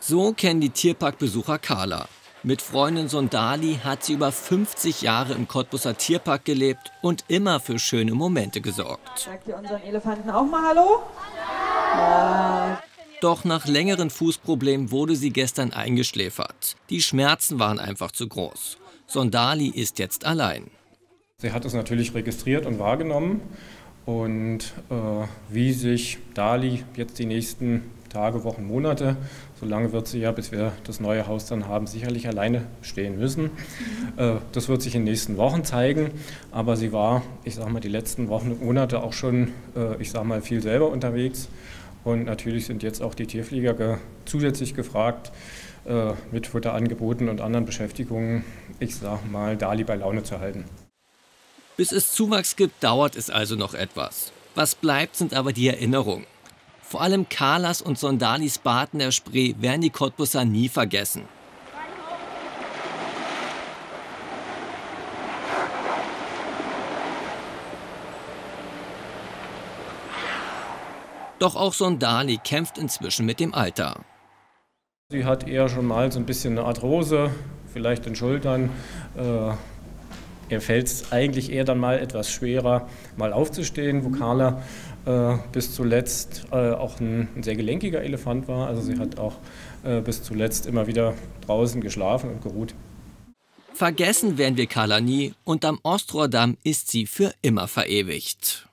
So kennen die Tierparkbesucher Carla. Mit Freundin Sondali hat sie über 50 Jahre im Cottbusser Tierpark gelebt und immer für schöne Momente gesorgt. Sagt ihr unseren Elefanten auch mal Hallo? Ja. Doch nach längeren Fußproblemen wurde sie gestern eingeschläfert. Die Schmerzen waren einfach zu groß. Sondali ist jetzt allein. Sie hat es natürlich registriert und wahrgenommen. Und äh, wie sich Dali jetzt die nächsten Tage, Wochen, Monate, so lange wird sie ja, bis wir das neue Haus dann haben, sicherlich alleine stehen müssen. Äh, das wird sich in den nächsten Wochen zeigen. Aber sie war, ich sage mal, die letzten Wochen und Monate auch schon, äh, ich sage mal, viel selber unterwegs. Und natürlich sind jetzt auch die Tierflieger ge zusätzlich gefragt, äh, mit Futterangeboten und anderen Beschäftigungen, ich sage mal, Dali bei Laune zu halten. Bis es Zuwachs gibt, dauert es also noch etwas. Was bleibt, sind aber die Erinnerungen. Vor allem Carlas und Sondalis Bad in der Spree werden die Cottbusser nie vergessen. Doch auch Sondali kämpft inzwischen mit dem Alter. Sie hat eher schon mal so ein bisschen eine Arthrose, vielleicht in Schultern. Äh er fällt es eigentlich eher dann mal etwas schwerer, mal aufzustehen, wo Carla äh, bis zuletzt äh, auch ein, ein, sehr gelenkiger Elefant war. Also sie hat auch äh, bis zuletzt immer wieder draußen geschlafen und geruht. Vergessen werden wir Carla nie und am Ostroer Damm ist sie für immer verewigt.